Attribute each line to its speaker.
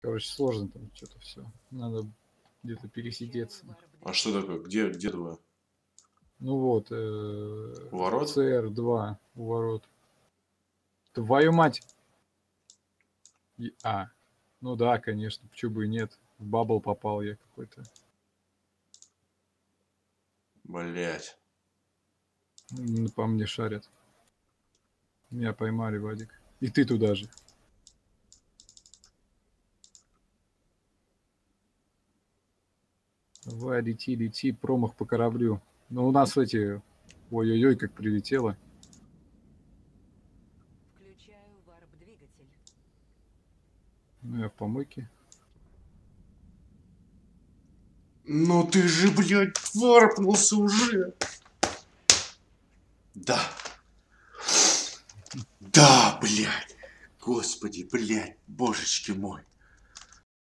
Speaker 1: Короче, сложно там что-то все. Надо где-то пересидеться.
Speaker 2: А что такое? Где, где два?
Speaker 1: Ну вот, э,
Speaker 2: У ворот?
Speaker 1: ЦР-2 у ворот. Твою мать! И- а, ну да, конечно, почему бы и нет. В бабл попал я какой-то.
Speaker 2: Блять.
Speaker 1: По мне шарят. Меня поймали, Вадик. И ты туда же. Давай, лети, лети, промах по кораблю. Ну, у нас эти... Ой-ой-ой, как прилетело.
Speaker 3: Включаю варп-двигатель.
Speaker 1: Ну, я в помойке.
Speaker 2: Ну ты же, блядь, варпнулся уже. Да. Да, блядь. Господи, блядь, божечки мой.